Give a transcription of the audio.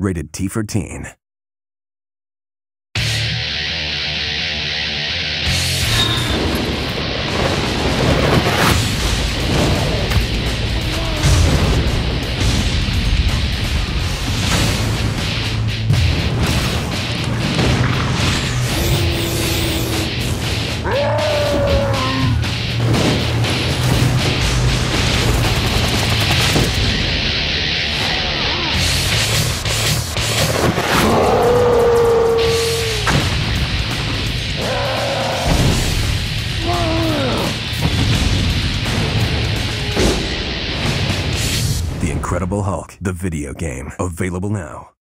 Rated T for Teen. Incredible Hulk, the video game. Available now.